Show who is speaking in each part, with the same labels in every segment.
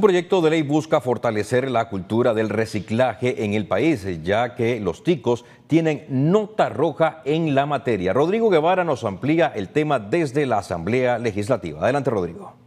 Speaker 1: proyecto de ley busca fortalecer la cultura del reciclaje en el país, ya que los ticos tienen nota roja en la materia. Rodrigo Guevara nos amplía el tema desde la Asamblea Legislativa. Adelante, Rodrigo.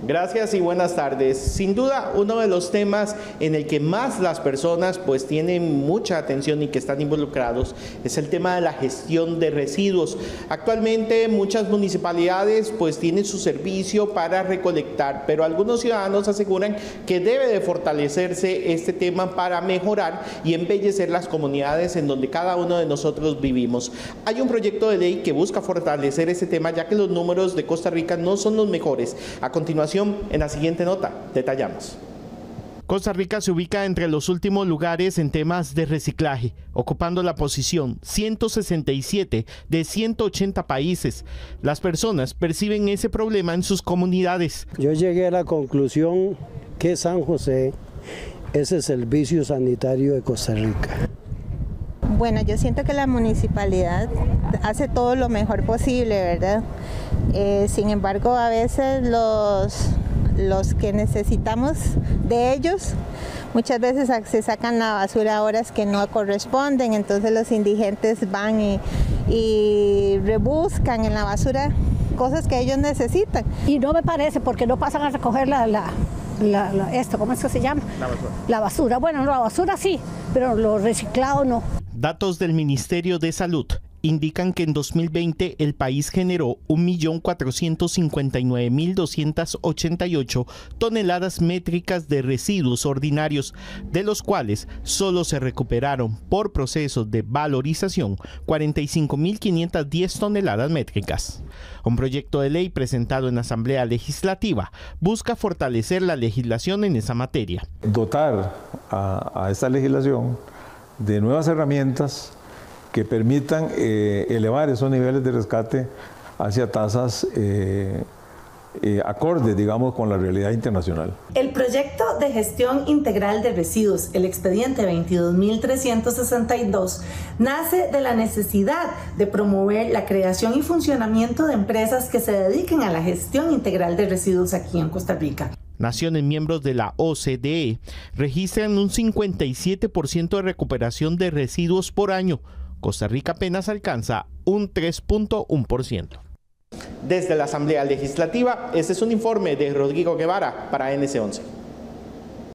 Speaker 2: Gracias y buenas tardes. Sin duda, uno de los temas en el que más las personas pues tienen mucha atención y que están involucrados es el tema de la gestión de residuos. Actualmente muchas municipalidades pues tienen su servicio para recolectar, pero algunos ciudadanos aseguran que debe de fortalecerse este tema para mejorar y embellecer las comunidades en donde cada uno de nosotros vivimos. Hay un proyecto de ley que busca fortalecer este tema ya que los números de Costa Rica no son los mejores. A continuación en la siguiente nota, detallamos.
Speaker 3: Costa Rica se ubica entre los últimos lugares en temas de reciclaje, ocupando la posición 167 de 180 países. Las personas perciben ese problema en sus comunidades.
Speaker 4: Yo llegué a la conclusión que San José es el servicio sanitario de Costa Rica.
Speaker 5: Bueno, yo siento que la municipalidad hace todo lo mejor posible, ¿verdad? Eh, sin embargo, a veces los, los que necesitamos de ellos, muchas veces se sacan la basura a horas que no corresponden, entonces los indigentes van y, y rebuscan en la basura cosas que ellos necesitan.
Speaker 6: Y no me parece porque no pasan a recoger la, la, esto, ¿cómo es que se llama? La basura. La basura. Bueno, la basura sí, pero lo reciclado no.
Speaker 3: Datos del Ministerio de Salud indican que en 2020 el país generó 1.459.288 toneladas métricas de residuos ordinarios, de los cuales solo se recuperaron por procesos de valorización 45.510 toneladas métricas. Un proyecto de ley presentado en Asamblea Legislativa busca fortalecer la legislación en esa materia.
Speaker 7: Dotar a, a esta legislación de nuevas herramientas que permitan eh, elevar esos niveles de rescate hacia tasas eh, eh, acordes, digamos, con la realidad internacional.
Speaker 8: El proyecto de gestión integral de residuos, el expediente 22.362, nace de la necesidad de promover la creación y funcionamiento de empresas que se dediquen a la gestión integral de residuos aquí en Costa Rica.
Speaker 3: Naciones miembros de la OCDE registran un 57% de recuperación de residuos por año. Costa Rica apenas alcanza un 3.1%.
Speaker 2: Desde la Asamblea Legislativa, este es un informe de Rodrigo Guevara para NC11.